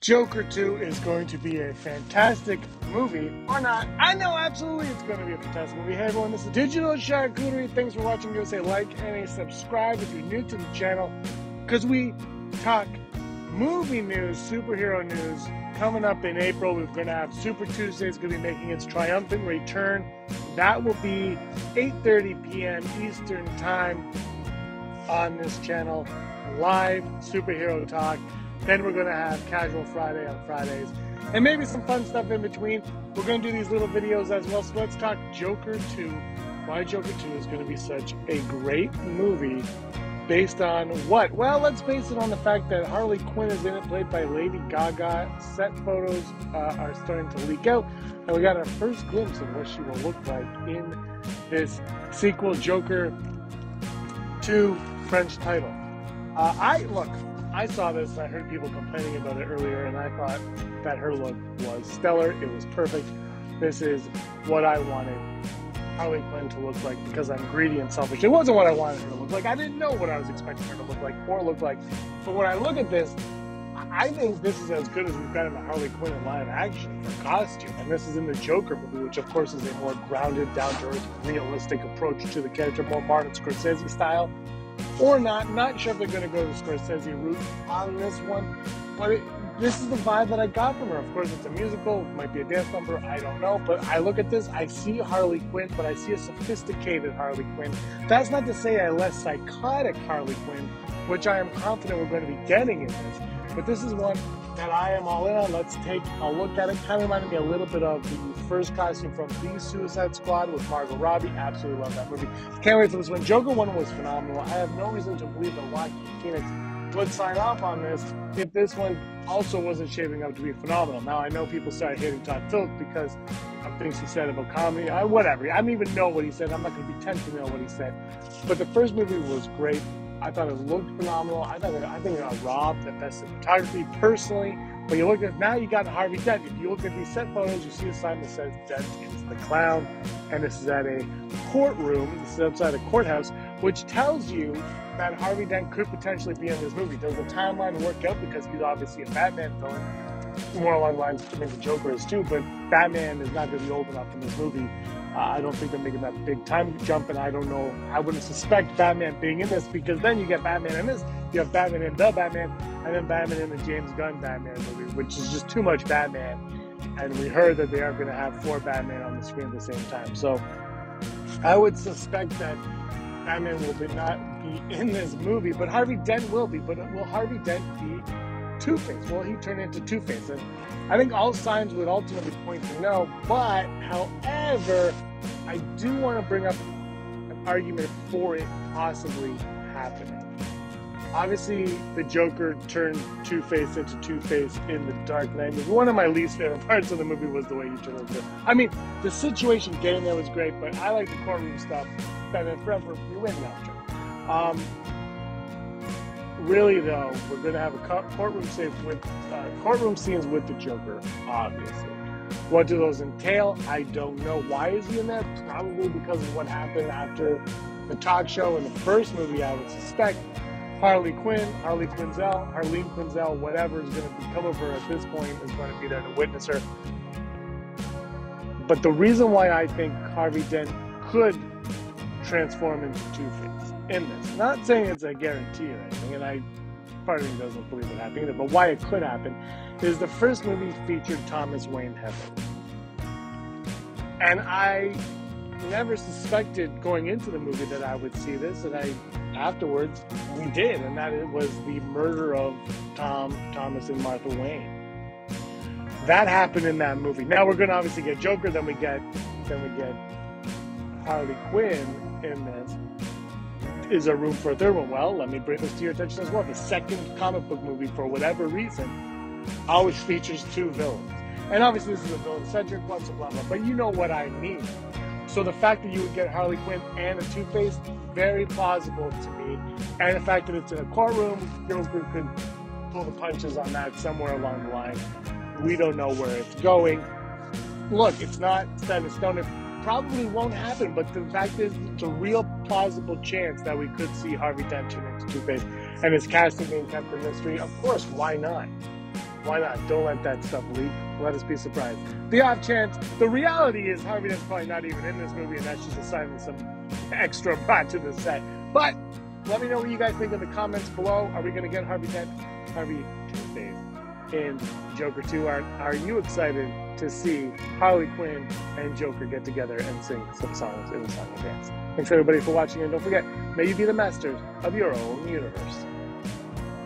Joker 2 is going to be a fantastic movie, or not. I know absolutely it's going to be a fantastic movie. Hey everyone, this is Digital Charcuterie. Thanks for watching. Us a like and a subscribe if you're new to the channel, because we talk movie news, superhero news. Coming up in April, we're going to have Super Tuesday. It's going to be making its triumphant return. That will be 8:30 p.m. Eastern Time on this channel. Live superhero talk. Then we're going to have Casual Friday on Fridays. And maybe some fun stuff in between. We're going to do these little videos as well. So let's talk Joker 2. Why Joker 2 is going to be such a great movie based on what? Well, let's base it on the fact that Harley Quinn is in it, played by Lady Gaga. Set photos uh, are starting to leak out, and we got our first glimpse of what she will look like in this sequel, Joker 2 French title. Uh, I look, I saw this. I heard people complaining about it earlier, and I thought that her look was stellar. It was perfect. This is what I wanted Harley Quinn to look like because I'm greedy and selfish. It wasn't what I wanted her to look like. I didn't know what I was expecting her to look like or look like. But when I look at this, I think this is as good as we've got in the Harley Quinn in live action for costume. And this is in the Joker movie, which of course is a more grounded, down to earth, realistic approach to the character, more Martin Scorsese style or not. Not sure if they're going to go the Scorsese route on this one, but it, this is the vibe that I got from her. Of course, it's a musical, it might be a dance number, I don't know. But I look at this, I see Harley Quinn, but I see a sophisticated Harley Quinn. That's not to say a less psychotic Harley Quinn, which I am confident we're going to be getting in this. But this is one that I am all in on. Let's take a look at it. Kind of reminded me a little bit of the first costume from The Suicide Squad with Margot Robbie. Absolutely love that movie. Can't wait for this one. Joker 1 was phenomenal. I have no reason to believe that Joaquin Phoenix would sign off on this if this one also wasn't shaping up to be phenomenal. Now, I know people started hating Todd Phillips because of things he said about comedy. I, whatever. I don't even know what he said. I'm not going to pretend to know what he said. But the first movie was great. I thought it looked phenomenal. I thought it, I think it got robbed at best photography personally. But you look at now, you got Harvey Dent. If you look at these set photos, you see a sign that says Dent is the clown, and this is at a courtroom. This is outside a courthouse, which tells you that Harvey Dent could potentially be in this movie. Does the timeline work out because he's obviously a Batman villain? More along the lines, I think the Joker is too, but Batman is not going to be old enough in this movie uh, I don't think they're making that big time jump, and I don't know. I wouldn't suspect Batman being in this because then you get Batman in this, you have Batman in the Batman, and then Batman in the James Gunn Batman movie, which is just too much Batman. And we heard that they are going to have four Batman on the screen at the same time. So I would suspect that Batman will be not be in this movie, but Harvey Dent will be. But will Harvey Dent be Two Face? Will he turn into Two Face? And I think all signs would ultimately point to no. But, however, I do want to bring up an argument for it possibly happening. Obviously, the Joker turned Two Face into Two Face in the Dark Knight. One of my least favorite parts of the movie was the way he turned into. I mean, the situation getting there was great, but I like the courtroom stuff better. Forever, you win now, um, really though, we're going to have a courtroom scene with uh, courtroom scenes with the Joker. Obviously, what do those entail? I don't know. Why is he in there? Probably because of what happened after the talk show in the first movie. I would suspect Harley Quinn, Harley Quinzel, Harleen Quinzel, whatever is going to become of her at this point is going to be there to witness her. But the reason why I think Harvey Dent could transform into Two Face in this. Not saying it's a guarantee or anything, and I part of me doesn't believe it happened either, but why it could happen is the first movie featured Thomas Wayne heavily. And I never suspected going into the movie that I would see this, and I afterwards we did, and that it was the murder of Tom, Thomas, and Martha Wayne. That happened in that movie. Now we're gonna obviously get Joker, then we get then we get Harley Quinn in this is there room for a third one? Well, let me bring this to your attention as well. The second comic book movie, for whatever reason, always features two villains. And obviously, this is a villain centric one, so blah, blah, but you know what I mean. So the fact that you would get Harley Quinn and a Two Face, very plausible to me. And the fact that it's in a courtroom, Joker could pull the punches on that somewhere along the line. We don't know where it's going. Look, it's not set in stone. Probably won't happen, but the fact is, it's a real plausible chance that we could see Harvey Dent turn into Two Face and his casting being kept a mystery. Of course, why not? Why not? Don't let that stuff leak. Let us be surprised. The off chance, the reality is Harvey Dent's probably not even in this movie, and that's just assigning some extra brought to the set. But let me know what you guys think in the comments below. Are we going to get Harvey Dent, Harvey Tuesdays in Joker 2? Are, are you excited to see Harley Quinn and Joker get together and sing some songs in the song and dance? Thanks everybody for watching, and don't forget, may you be the masters of your own universe.